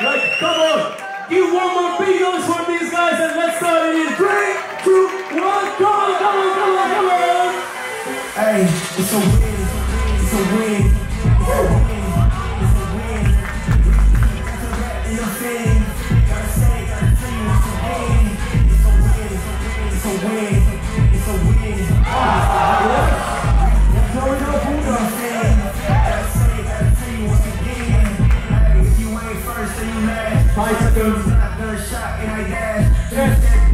Like, come on, give one more big noise for these guys and let's start it in three, two, one. Come on, come on, come on, come on. Hey, it's a win, it's a win, it's a win, it's a win.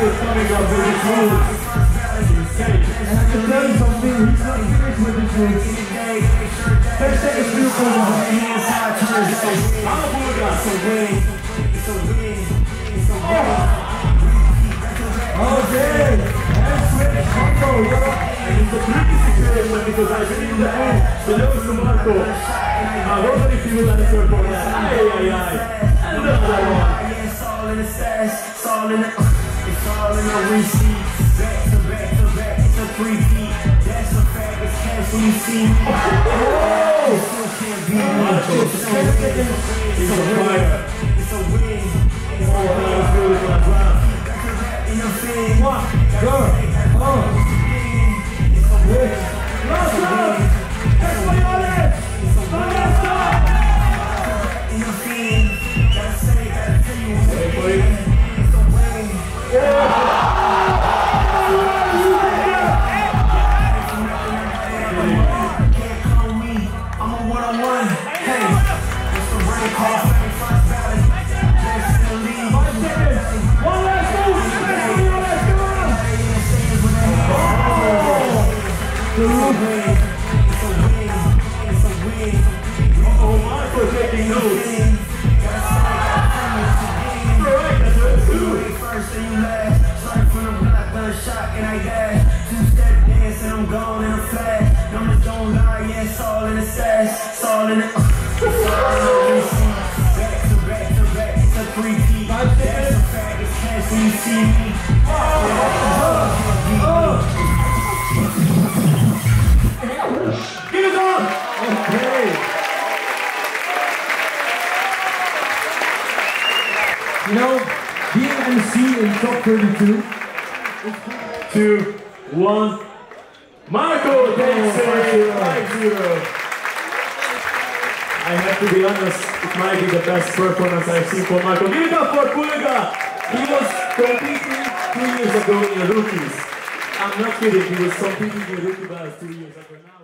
Oh, still coming up his moves. And I can you something, he's not finished with. Hands high, turn it so I'm a Buddha. It's a win. It's a win. It's a win. Okay, and it's a situation because I believe the end belongs to Marco. I wonder if he will answer for that. Ay, ay, ay. Another one. It's all in the. It's all in the. All in the receipt. Back to back to back. It's a three-peat. That's a fact. It's cash you see. You still can't beat me. It's a win. He's on fire. It's a win. It's a Oh, win. It's all in the sash. It's all in the, You know, being MC in top 32, Two, one. Marco. Oh, Five zero. I have to be honest, it might be the best performance I've seen for Marco. Give it up for Pulga! He was competing two years ago in the rookies. I'm not kidding, he was competing in rookie two years ago now.